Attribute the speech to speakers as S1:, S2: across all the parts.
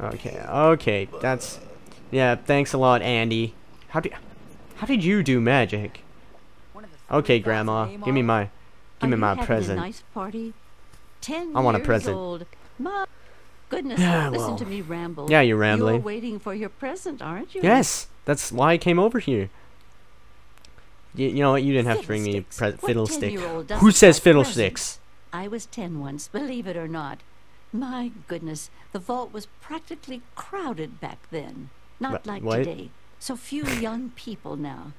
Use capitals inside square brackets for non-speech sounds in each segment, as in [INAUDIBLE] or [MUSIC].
S1: Okay, okay, that's yeah. Thanks a lot, Andy. How did how did you do magic? Okay, Grandma, give me my give me my present.
S2: Nice party. Ten
S1: I want a present.
S2: Old. My goodness,
S1: Yeah,
S2: listen
S1: well,
S2: to me ramble.
S1: yeah, you're rambling.
S2: You're waiting for your present, aren't you?
S1: Yes, that's why I came over here. You, you know what? You didn't have to bring me a pre- fiddlestick. Who says fiddlesticks?
S2: I was ten once, believe it or not. My goodness, the vault was practically crowded back then. Not
S1: Wha-
S2: like
S1: what?
S2: today. So few young people now.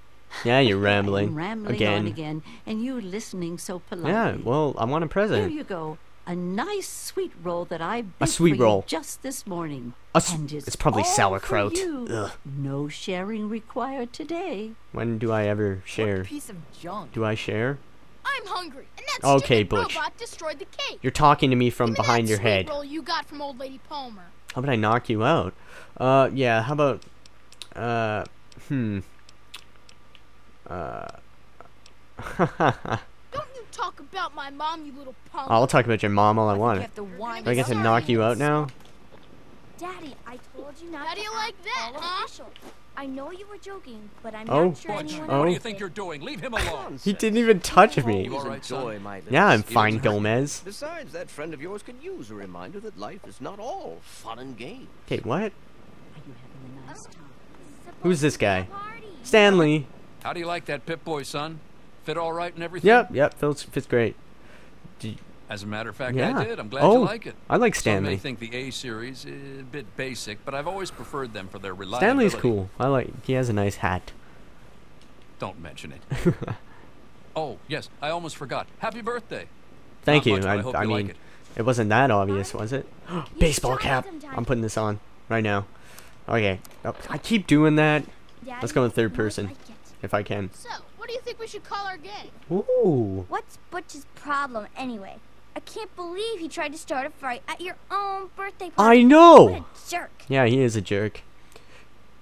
S1: Yeah, you're
S2: I'm [LAUGHS]
S1: rambling
S2: rambling
S1: again.
S2: on again, and you listening so politely.
S1: Yeah, well, I want a present.
S2: Here you go. A nice sweet roll that I baked
S1: A sweet
S2: you
S1: roll.
S2: just this morning.
S1: A s-
S2: and
S1: it's probably
S2: all for
S1: sauerkraut.
S2: you.
S1: Ugh.
S2: No sharing required today.
S1: When do I ever share?
S3: piece of junk.
S1: Do I share?
S4: I'm hungry, and that
S1: Okay,
S4: stupid
S1: Butch.
S4: robot destroyed the cake.
S1: You're talking to me from
S4: Give
S1: behind
S4: that
S1: your head.
S4: roll you got from old lady Palmer.
S1: How about I knock you out? Uh, yeah. How about, uh, hmm. Uh. [LAUGHS]
S4: Don't you talk about my mom, you little punk.
S1: I'll talk about your mom all I
S3: You
S1: want.
S3: have to whine
S1: Do I get to knock you out now?
S5: Daddy, I told you not
S4: How
S5: to
S4: do you like that, huh?
S5: official. I know you were joking, but I'm
S1: Oh.
S5: not sure
S1: Butch,
S5: anyone
S1: oh.
S6: What do you think you're doing? Leave him alone. [LAUGHS]
S1: He didn't even touch me.
S6: You all right, son?
S7: enjoy my
S1: Yeah, I'm fine, Gomez.
S7: Besides, that friend of yours could use a reminder that life is not all fun and games.
S1: Okay, what?
S2: Are you having a nice?
S1: Who's this guy? Stanley.
S6: How do you like that Pip Boy, son? Fit all right and everything?
S1: Yep, yep. Fits fits great.
S6: As a matter of fact,
S1: Yeah.
S6: I did. I'm glad
S1: Oh,
S6: you like it.
S1: I like
S6: Some may think the A series is a bit basic, but I've always preferred them for their reliability.
S1: Stanley's cool. I like. He has a nice hat.
S6: Don't mention it. [LAUGHS] oh, yes, I almost forgot. Happy birthday.
S1: Thank
S6: Not
S1: you.
S6: much,
S1: I,
S6: I hope
S1: I
S6: you like it.
S1: it wasn't that obvious, was it? [GASPS] [GASPS] Baseball cap. I'm putting this on right now. Okay. Oh, I keep doing that
S5: Daddy,
S1: Let's go in third person.
S5: like
S1: if I can.
S4: So, what do you think we should call our gang?
S1: Ooh.
S5: What's Butch's problem anyway? I can't believe he tried to start a fight at your own birthday party.
S1: I know.
S5: What a jerk.
S1: Yeah, he is a jerk.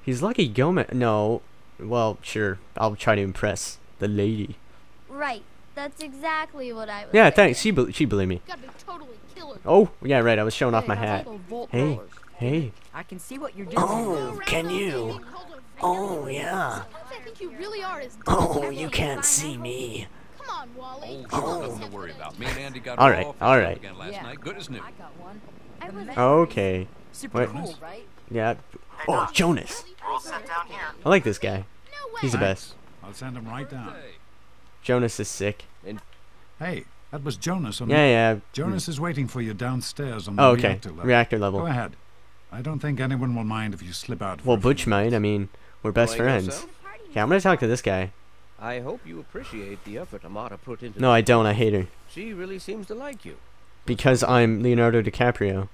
S1: He's lucky Gomez. No. Well, sure. I'll try to impress the lady.
S5: Right. That's exactly what I was
S1: Yeah,
S5: thinking.
S1: thanks. She be- she believed me.
S4: Gotta be totally killer.
S1: Oh, yeah, right. I was showing off my hat. Hey,
S3: rollers.
S1: hey.
S3: I can see what you're doing.
S1: Oh, can you? Oh, yeah.
S4: I think you really are as
S1: Oh, you can't see me.
S4: Come on, Wally.
S6: Oh, nothing to worry about. Me and Andy got
S1: All
S6: all
S1: right,
S6: fixed
S1: all
S6: up
S1: right.
S6: again last
S3: Yeah.
S6: night. Good as new.
S3: I got one.
S5: I was-
S1: Okay.
S3: Super
S1: Wait.
S3: cool, right?
S1: Yeah. Oh, Jonas. I like this guy.
S4: No way.
S1: He's the best.
S8: I'll send him right down.
S1: Jonas is sick.
S8: Hey, that was Jonas on
S1: Yeah, yeah.
S8: Jonas is waiting for you downstairs on the
S1: Oh, okay.
S8: reactor level.
S1: Reactor
S8: Go ahead. I don't think anyone will mind if you slip out. for
S1: Well, Butch might. I mean, we're best
S7: Enjoying
S1: friends.
S7: yourself?
S1: Okay, I'm gonna talk to this guy.
S7: I hope you appreciate the effort Amata put into
S1: No, I don't. I hate her.
S7: She really seems to like you.
S1: Because I'm Leonardo DiCaprio.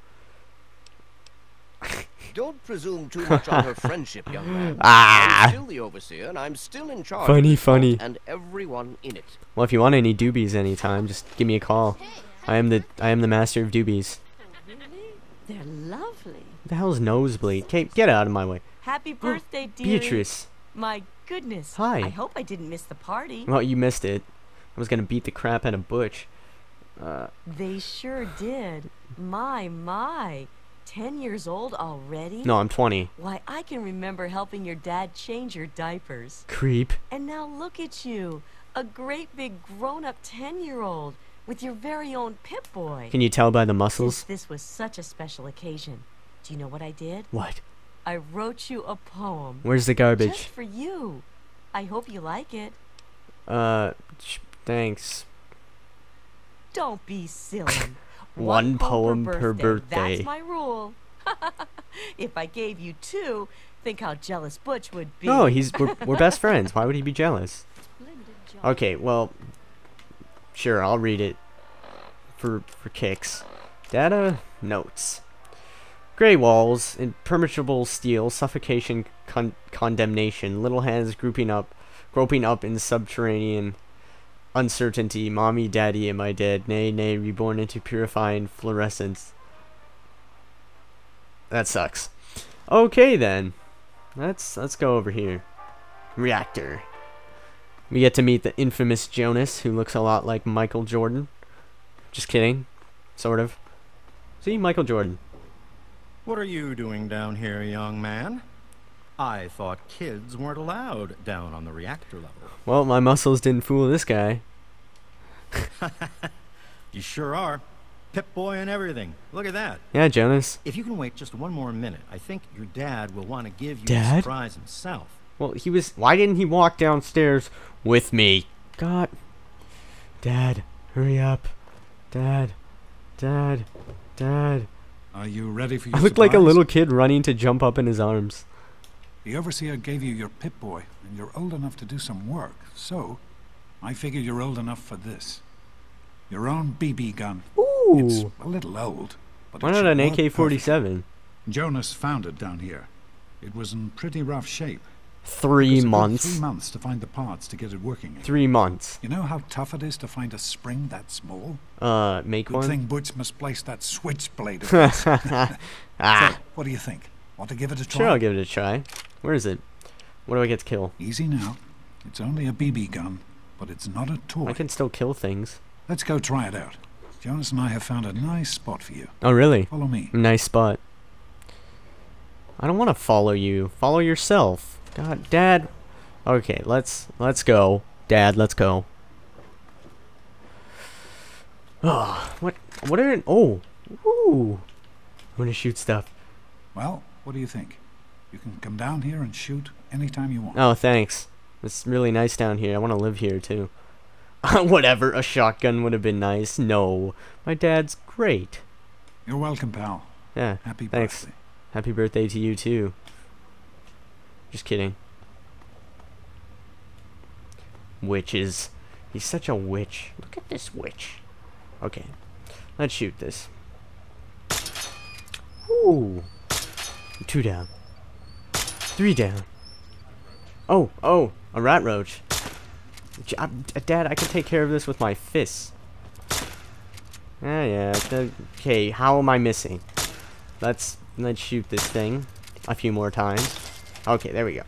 S1: [LAUGHS]
S7: Don't presume too much on her friendship, young man. [LAUGHS]
S1: Ah.
S7: I'm still the overseer, and I'm still in charge.
S1: Funny,
S7: of this
S1: funny.
S7: And everyone in it.
S1: Well, if you want any doobies anytime, just give me a call. I am the I am the master of doobies.
S2: They're lovely.
S1: What the hell is nosebleed? Kate, get out of my way.
S9: Happy birthday, dearie.
S1: Beatrice.
S9: My goodness.
S1: Hi.
S9: I hope I didn't miss the party.
S1: Well, you missed it. I was gonna beat the crap out of Butch. Uh,
S9: They sure did. My, my. Ten years old already?
S1: no, I'm 20.
S9: Why, I can remember helping your dad change your diapers.
S1: Creep.
S9: And now look at you. A great big grown up 10 year old with your very own Pip Boy.
S1: Can you tell by the muscles?
S9: Since
S1: muscles?
S9: this was such a special occasion, do you know what I did?
S1: What?
S9: I wrote you a poem.
S1: Where's the garbage?
S9: Just for you. I hope you like it.
S1: Uh, thanks.
S9: Don't be silly. [LAUGHS]
S1: One poem per birthday.
S9: That's my rule. [LAUGHS] if I gave you two, think how jealous Butch would be.
S1: No, he's we're, [LAUGHS] we're best friends. Why would he be jealous? Okay, well, sure, I'll read it for for kicks. Data notes. Gray walls, impermeable steel, suffocation, con- condemnation, little hands grouping up, groping up in subterranean uncertainty. Mommy, daddy, am I dead? Nay, nay, reborn into purifying fluorescence. That sucks. Okay then, let's let's go over here. Reactor. We get to meet the infamous Jonas, who looks a lot like Michael Jordan. Just kidding. Sort of. See, Michael Jordan.
S10: What are you doing down here, young man? I thought kids weren't allowed down on the reactor level.
S1: Well, my muscles didn't fool this guy. [LAUGHS]
S10: You sure are. Pip boy and everything. Look at that.
S1: Yeah, Jonas.
S10: If you can wait just one more minute, I think your dad will want to give you a surprise himself.
S1: Well, he was. Why didn't he walk downstairs with me? God. Dad, hurry up. Dad. Dad. Dad.
S8: Are you ready for your
S1: I looked like a little kid running to jump up in his arms.
S8: The overseer gave you your Pip-Boy, and you're old enough to do some work. So, I figure you're old enough for this. Your own BB gun.
S1: Ooh.
S8: It's a little old, but
S1: Why not an AK 47?
S8: Jonas found it down here. It was in pretty rough shape.
S1: Three
S8: Took us a good
S1: months.
S8: Three months to find the parts to get it working.
S1: Three months.
S8: You know how tough it is to find a spring that small?
S1: Uh, make
S8: Good
S1: one?
S8: thing Butch misplaced that switchblade. [LAUGHS] [LAUGHS] [LAUGHS]
S1: ah.
S8: So, what do you think? Want to give it a try?
S1: Sure, I'll give it a try. Where is it? What do I get to kill?
S8: Easy now. It's only a BB gun, but it's not a toy.
S1: I can still kill things.
S8: Let's go try it out. Jonas and I have found a nice spot for you.
S1: Oh, really?
S8: Follow me.
S1: Nice spot. I don't want to follow you. Follow yourself. God, Dad. Okay, let's let's go, Dad. Let's go. Oh, what? What are? Oh, ooh. I'm gonna shoot stuff.
S8: Well, what do you think? You can come down here and shoot anytime you want.
S1: Oh, thanks. It's really nice down here. I want to live here too. [LAUGHS] Whatever. A shotgun would have been nice. No, my dad's great.
S8: You're welcome, pal.
S1: Yeah.
S8: Happy
S1: Thanks.
S8: birthday.
S1: Happy birthday to you too. Just kidding. Witches. He's such a witch. Look at this witch. Okay. Let's shoot this. Ooh. Two down. Three down. Oh, oh, a radroach. Dad, I can take care of this with my fists. Ah, yeah. Okay, how am I missing? Let's let's shoot this thing a few more times. Okay, there we go.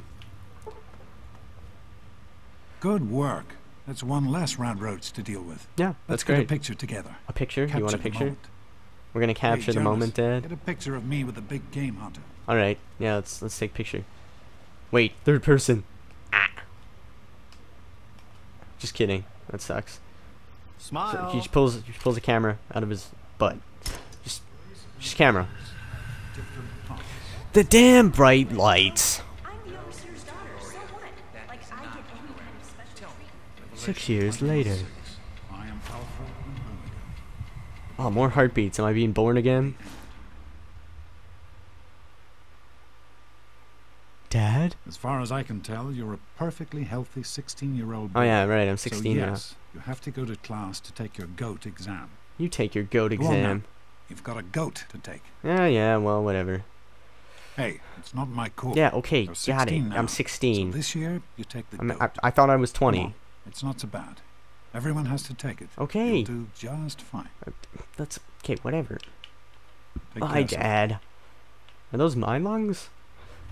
S8: Good work. That's one less radroach to deal with.
S1: Yeah,
S8: Let's
S1: that's
S8: get a picture together.
S1: A picture?
S8: Capture
S1: you want a picture? We're gonna capture
S8: Hey,
S1: the
S8: Jonas,
S1: moment, Dad.
S8: Get a picture of me with a big game hunter.
S1: All right. Yeah, let's let's take a picture. Wait, third person. Ah. Just kidding. That sucks. So
S10: Smile.
S1: he pulls he pulls a camera out of his butt. Just just camera. The damn bright lights.
S9: I'm the overseer's daughter, so what? Like, I get any kind of special treatment.
S1: Six years later.
S8: I am Alpha and Omega.
S1: Oh, more heartbeats. Am I being born again? Dad?
S8: As far as I can tell, you're a perfectly healthy 16-year-old boy.
S1: Oh
S8: boy.
S1: yeah, right. I'm
S8: So
S1: 16 now.
S8: yes, you have to go to class to take your GOAT exam.
S1: You take your goat
S8: Go on
S1: exam.
S8: You've got a GOAT to take.
S1: Yeah, yeah. Well, whatever.
S8: Hey, it's not my call.
S1: Yeah, okay,
S8: You're
S1: got it.
S8: now.
S1: I'm 16.
S8: So this year, you take the
S1: I'm,
S8: GOAT.
S1: I, I thought I was
S8: Come
S1: 20.
S8: It's not so bad. Everyone has to take it.
S1: Okay.
S8: You'll do just fine.
S1: That's okay. Whatever.
S8: Take
S1: Bye. Dad. Are those my lungs?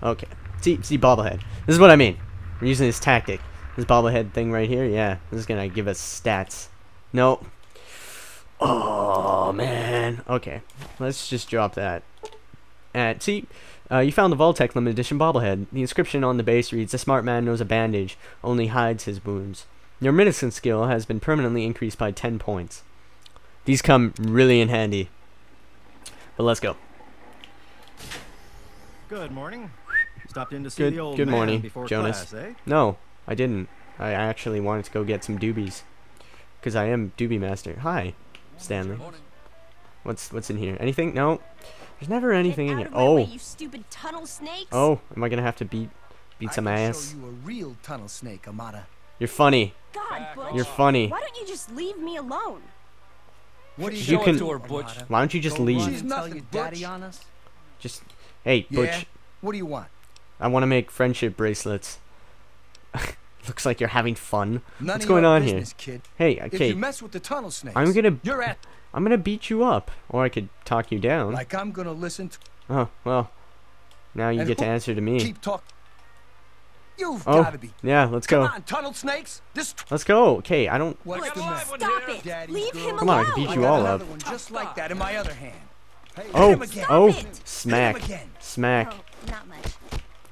S1: Okay. See, see, bobblehead. This is what I mean. We're using this tactic. This bobblehead thing right here. Yeah, this is gonna give us stats. Nope. Oh man. Okay. Let's just drop that. And see, uh, you found the Vault-Tec limited edition bobblehead. The inscription on the base reads: "The smart man knows a bandage only hides his wounds." Your medicine skill has been permanently increased by 10 points. These come really in handy. But let's go.
S10: Good morning. Stopped in to see
S1: Good-
S10: the old
S1: good
S10: man
S1: morning,
S10: before
S1: Jonas.
S10: class, eh?
S1: No, I didn't. I actually wanted to go get some doobies. Because I am doobie master. Hi, Stanley. What's what's in here? Anything? No. There's never anything in here.
S3: out of my way,
S1: Oh.
S3: you stupid tunnel snakes!
S1: Oh, am I going to have to beat beat
S11: I
S1: some
S11: can
S1: ass?
S11: show you a real tunnel snake, Amata.
S1: You're funny.
S3: God, Butch!
S1: You're funny.
S3: Why don't you just leave me alone?
S11: What are you,
S1: You can-
S11: to
S6: to her,
S11: do,
S6: Butch.
S1: Why don't you just
S11: Go
S1: leave?
S11: run She's and tell nothing, your daddy Butch. on us.
S1: Just hey,
S11: Yeah?
S1: Butch.
S11: What do you want?
S1: I want to make friendship bracelets. [LAUGHS] Looks like you're having fun.
S11: None
S1: What's going
S11: your
S1: on here?
S11: business, kid.
S1: Hey,
S11: If you mess with the tunnel snakes,
S1: I'm gonna
S11: you're at
S1: I'm gonna beat you up, or I could talk you down.
S11: like I'm gonna listen to
S1: oh well. Now you
S11: And
S1: get to answer to me.
S11: keep talk. You've
S1: Oh,
S11: gotta be.
S1: yeah. Let's
S11: Come
S1: go.
S11: on, tunnel snakes. This.
S1: Let's go. Okay, I don't.
S11: What's
S3: Butch,
S11: the matter?
S3: stop it!
S11: Daddy's
S3: Leave
S11: girl.
S3: him
S1: Come on, I
S3: alone!
S1: can beat
S11: I
S1: you
S11: got
S1: all up.
S11: one just like that in my other hand.
S1: Oh,
S11: him again.
S1: oh,
S11: it.
S1: smack,
S11: Hit him again.
S1: smack.
S5: Oh, not much.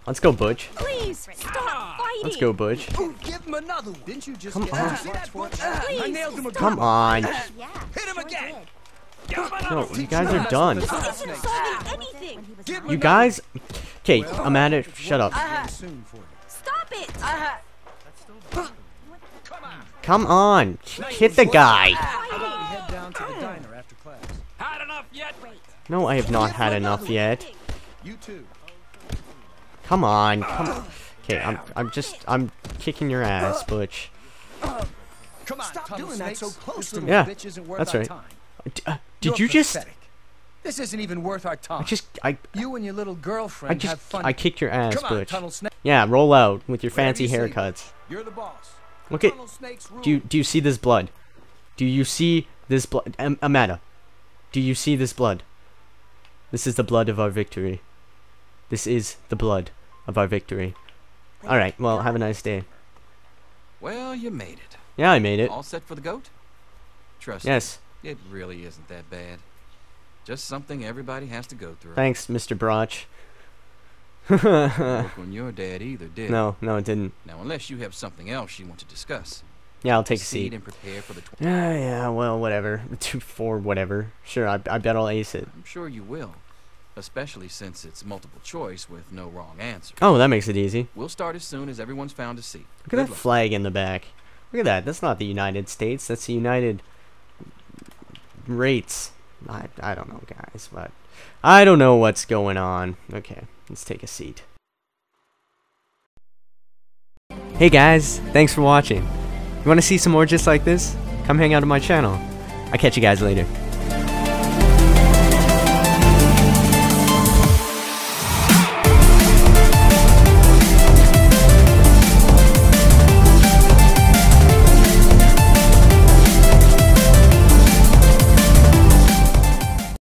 S1: Let's go, Butch.
S2: Please, stop ah. fighting.
S1: Let's go, Butch.
S11: Ooh, give him another one. Didn't you just
S1: Come
S11: get
S1: on.
S11: Did you see that, Butch? Ah, I
S2: Please,
S11: nailed him again.
S1: Come on.
S5: Yeah.
S11: Hit him
S5: sure
S11: again.
S5: did.
S11: Give him another
S1: No, you guys are done.
S2: This isn't solving anything.
S11: Give him
S1: You
S11: another
S1: guys. Okay, Amanda, shut up.
S11: One soon.
S2: Stop it.
S11: Come on.
S1: Come on, hit the guy.
S11: How about we head down to the diner after class?
S12: Had enough yet?
S1: No, I have not had enough yet. Come on, come on. Okay, I'm, I'm just, I'm kicking your ass, Butch.
S11: Come on, Stop doing that so close to
S13: little
S11: me.
S1: Yeah,
S11: bitch isn't worth
S1: that's right. uh, did
S11: You're
S1: just?
S11: This isn't even worth our time.
S1: I just, I,
S11: You and your little girlfriend
S1: I just,
S11: have fun.
S1: I kicked your ass,
S11: Come on,
S1: Butch. Yeah, roll out with your fancy
S11: you
S1: haircuts.
S11: You're the boss.
S1: Look at,
S11: Tunnel snakes rule.
S1: do you, do you see this blood? Do you see this blood? Am- Amanda, do you see this blood? This is the blood of our victory. This is the blood of our victory. Alright, well, have a nice day.
S12: Well, you made it.
S1: Yeah, I made it.
S12: All set for the goat? Trust
S1: Yes.
S12: me, it really isn't that bad. Just something everybody has to go through.
S1: Thanks, Mr.
S12: Brotch. [LAUGHS] On your dad either, did
S1: no, no, it didn't.
S12: Now, unless you have something else you want to discuss.
S1: Yeah, I'll take a seat.
S12: and prepare for the. Tw-
S1: Yeah, yeah, well, whatever. [LAUGHS] Two, four, whatever. Sure, I, I bet I'll ace it.
S12: I'm sure you will, especially since it's multiple choice with no wrong answer.
S1: Oh, that makes it easy.
S12: We'll start as soon as everyone's found a seat.
S1: Look at
S12: Good
S1: that
S12: luck.
S1: flag in the back. Look at that. That's not the United States. That's the United Rates. I, I don't know, guys, but I don't know what's going on. Okay, let's take a seat. Hey guys, thanks for watching. You want to see some more just like this? Come hang out on my channel. I'll catch you guys later.